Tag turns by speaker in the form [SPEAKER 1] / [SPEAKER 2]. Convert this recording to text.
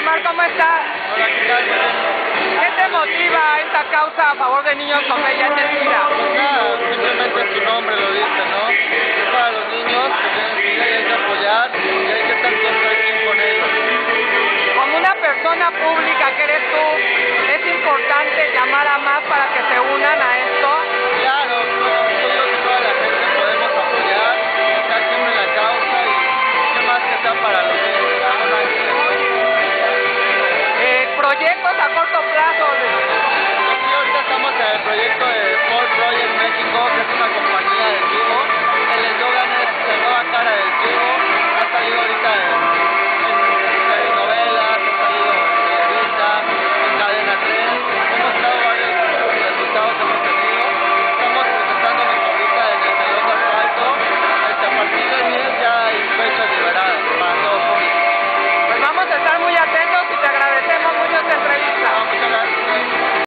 [SPEAKER 1] Omar, ¿cómo estás?
[SPEAKER 2] Hola, ¿qué tal?
[SPEAKER 1] ¿Qué te motiva esta causa a favor de niños con VIH-Sida?
[SPEAKER 2] Pues nada, simplemente su nombre lo dice, ¿no? Es para los niños que tienen SIDA y hay que apoyar y hay que estar siempre aquí con ellos.
[SPEAKER 1] Como una persona pública que eres tú, es importante llamar a más para que se unan proyectos a corto plazo.
[SPEAKER 2] Ahorita estamos en el proyecto de